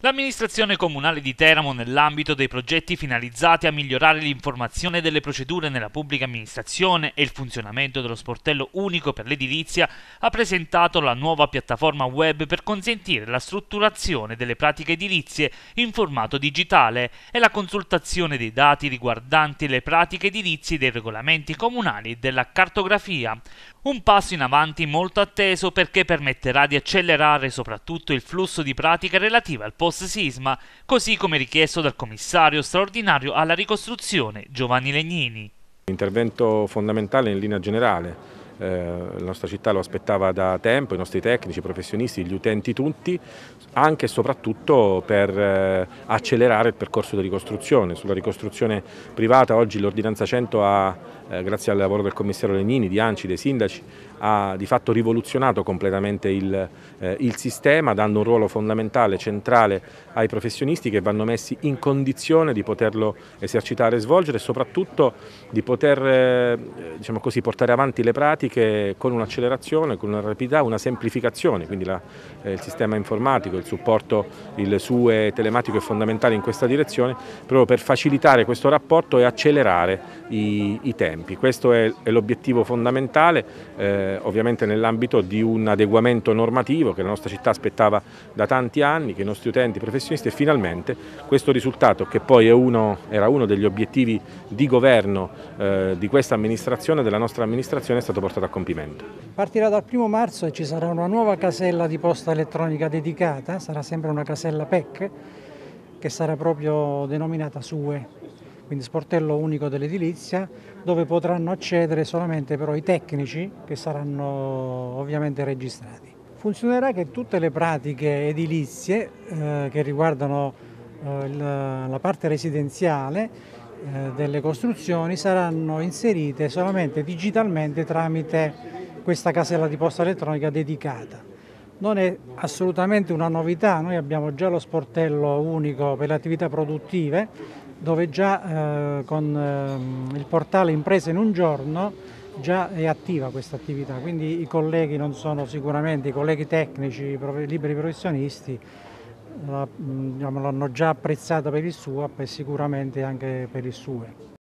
L'amministrazione comunale di Teramo, nell'ambito dei progetti finalizzati a migliorare l'informazione delle procedure nella pubblica amministrazione e il funzionamento dello sportello unico per l'edilizia, ha presentato la nuova piattaforma web per consentire la strutturazione delle pratiche edilizie in formato digitale e la consultazione dei dati riguardanti le pratiche edilizie dei regolamenti comunali e della cartografia. Un passo in avanti molto atteso perché permetterà di accelerare soprattutto il flusso di pratiche relative al post-sisma, così come richiesto dal commissario straordinario alla ricostruzione Giovanni Legnini. Intervento fondamentale in linea generale la nostra città lo aspettava da tempo, i nostri tecnici, i professionisti, gli utenti tutti, anche e soprattutto per eh, accelerare il percorso di ricostruzione. Sulla ricostruzione privata oggi l'ordinanza 100 ha, eh, grazie al lavoro del commissario Legnini, di Anci, dei sindaci, ha di fatto rivoluzionato completamente il, eh, il sistema, dando un ruolo fondamentale, centrale ai professionisti che vanno messi in condizione di poterlo esercitare e svolgere e soprattutto di poter eh, diciamo così, portare avanti le pratiche pratiche con un'accelerazione, con una rapidità, una semplificazione, quindi la, eh, il sistema informatico, il supporto, il SUE telematico è fondamentale in questa direzione, proprio per facilitare questo rapporto e accelerare i, i tempi. Questo è, è l'obiettivo fondamentale, eh, ovviamente nell'ambito di un adeguamento normativo che la nostra città aspettava da tanti anni, che i nostri utenti professionisti e finalmente questo risultato che poi uno, era uno degli obiettivi di governo eh, di questa amministrazione, della nostra amministrazione, è stato portato portato a compimento. Partirà dal primo marzo e ci sarà una nuova casella di posta elettronica dedicata, sarà sempre una casella PEC che sarà proprio denominata SUE, quindi sportello unico dell'edilizia, dove potranno accedere solamente però i tecnici che saranno ovviamente registrati. Funzionerà che tutte le pratiche edilizie eh, che riguardano eh, la parte residenziale delle costruzioni saranno inserite solamente digitalmente tramite questa casella di posta elettronica dedicata. Non è assolutamente una novità, noi abbiamo già lo sportello unico per le attività produttive dove già eh, con eh, il portale imprese in un giorno già è attiva questa attività, quindi i colleghi non sono sicuramente, i colleghi tecnici, i liberi professionisti l'hanno già apprezzata per il suo e sicuramente anche per il suo.